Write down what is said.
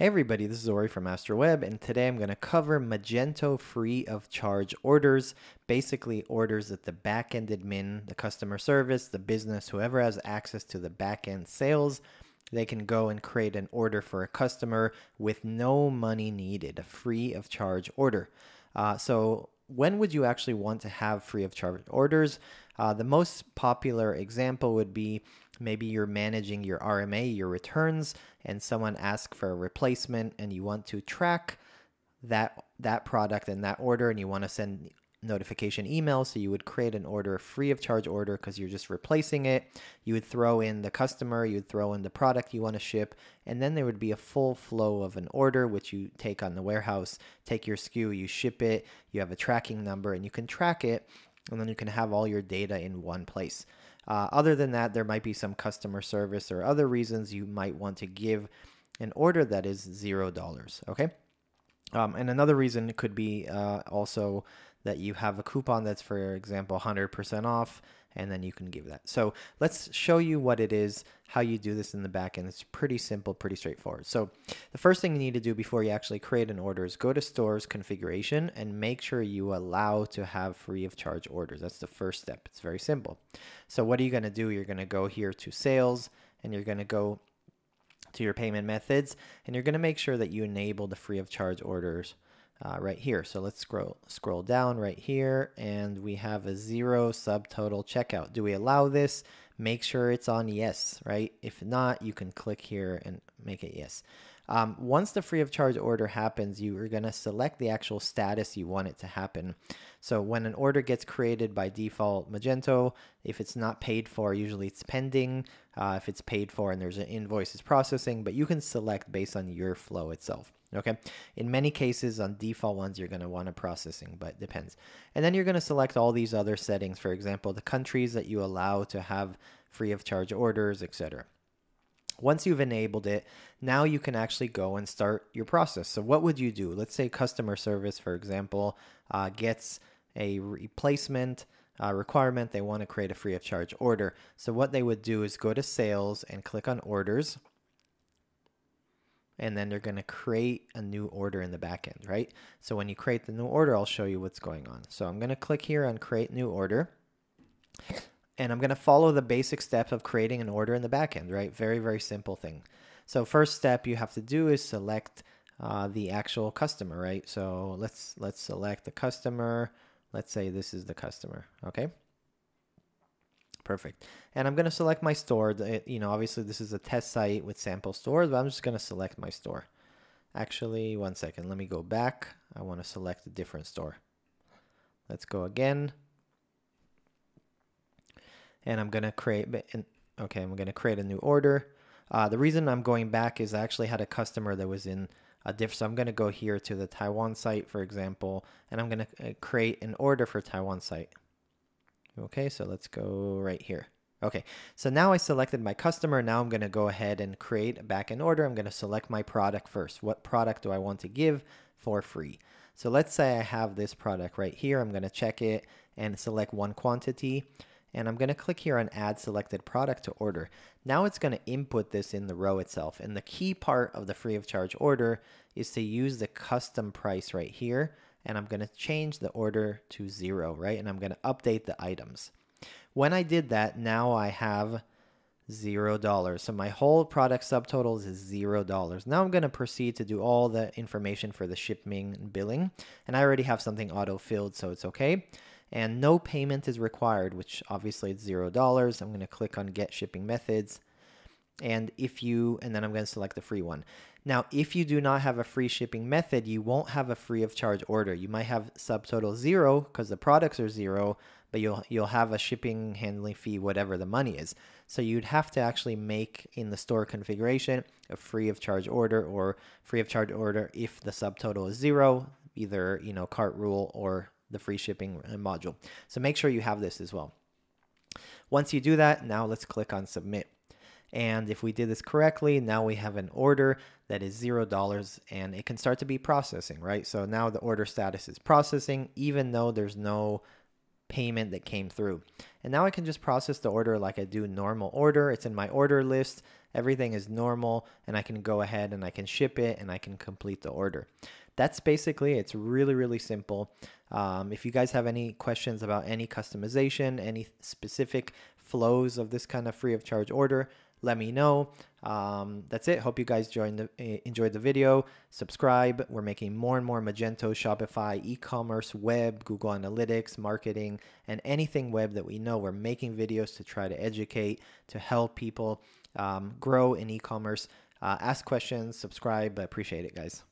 Hey everybody, this is Ori from Astral Web, and today I'm going to cover Magento free of charge orders. Basically, orders that the backend admin, the customer service, the business, whoever has access to the backend sales, they can go and create an order for a customer with no money needed, a free of charge order. Uh, so, when would you actually want to have free of charge orders? Uh, the most popular example would be maybe you're managing your RMA, your returns, and someone asks for a replacement and you want to track that that product and that order and you want to send notification email so you would create an order free of charge order because you're just replacing it. You would throw in the customer you would throw in the product you want to ship and then there would be a full flow of an order which you take on the warehouse take your SKU you ship it you have a tracking number and you can track it and then you can have all your data in one place uh, other than that, there might be some customer service or other reasons you might want to give an order that is zero dollars. Okay. Um, and another reason could be uh, also that you have a coupon that's, for example, 100% off, and then you can give that. So let's show you what it is, how you do this in the back end. It's pretty simple, pretty straightforward. So the first thing you need to do before you actually create an order is go to stores configuration and make sure you allow to have free of charge orders. That's the first step. It's very simple. So what are you going to do? You're going to go here to sales and you're going to go to your payment methods and you're going to make sure that you enable the free of charge orders uh, right here. So let's scroll scroll down right here and we have a zero subtotal checkout. Do we allow this? Make sure it's on yes, right? If not, you can click here and make it yes. Um, once the free of charge order happens, you are going to select the actual status you want it to happen. So when an order gets created by default Magento, if it's not paid for, usually it's pending. Uh, if it's paid for and there's an invoice is processing, but you can select based on your flow itself. Okay. In many cases, on default ones, you're going to want a processing, but depends. And then you're going to select all these other settings. For example, the countries that you allow to have free of charge orders, etc. Once you've enabled it, now you can actually go and start your process. So what would you do? Let's say customer service, for example, uh, gets a replacement uh, requirement. They want to create a free of charge order. So what they would do is go to sales and click on orders and then they're going to create a new order in the backend, right? So when you create the new order, I'll show you what's going on. So I'm going to click here on create new order. And I'm going to follow the basic steps of creating an order in the backend, right? Very, very simple thing. So first step you have to do is select uh, the actual customer, right? So let's let's select the customer. Let's say this is the customer, okay? Perfect. And I'm going to select my store. You know, obviously this is a test site with sample stores, but I'm just going to select my store. Actually, one second. Let me go back. I want to select a different store. Let's go again. And I'm going to create, okay, I'm going to create a new order. Uh, the reason I'm going back is I actually had a customer that was in a diff. So I'm going to go here to the Taiwan site, for example, and I'm going to uh, create an order for Taiwan site. Okay, so let's go right here. Okay, so now I selected my customer. Now I'm going to go ahead and create a backend order. I'm going to select my product first. What product do I want to give for free? So let's say I have this product right here. I'm going to check it and select one quantity. And I'm going to click here on add selected product to order. Now it's going to input this in the row itself. And the key part of the free of charge order is to use the custom price right here and I'm going to change the order to zero, right? And I'm going to update the items. When I did that, now I have zero dollars. So my whole product subtotals is zero dollars. Now I'm going to proceed to do all the information for the shipping and billing. And I already have something auto-filled, so it's okay. And no payment is required, which obviously it's zero dollars. I'm going to click on get shipping methods. And if you, and then I'm going to select the free one. Now, if you do not have a free shipping method, you won't have a free of charge order. You might have subtotal zero because the products are zero, but you'll you'll have a shipping handling fee, whatever the money is. So you'd have to actually make in the store configuration a free of charge order or free of charge order if the subtotal is zero, either you know cart rule or the free shipping uh, module. So make sure you have this as well. Once you do that, now let's click on submit. And if we did this correctly, now we have an order that is $0 and it can start to be processing, right? So now the order status is processing even though there's no payment that came through. And now I can just process the order like I do normal order. It's in my order list everything is normal and I can go ahead and I can ship it and I can complete the order. That's basically it's really really simple. Um, if you guys have any questions about any customization, any specific flows of this kind of free of charge order, let me know. Um, that's it. Hope you guys joined the, eh, enjoyed the video. Subscribe. We're making more and more Magento, Shopify, e-commerce, web, Google Analytics, marketing, and anything web that we know. We're making videos to try to educate, to help people um, grow in e-commerce. Uh, ask questions, subscribe. I appreciate it, guys.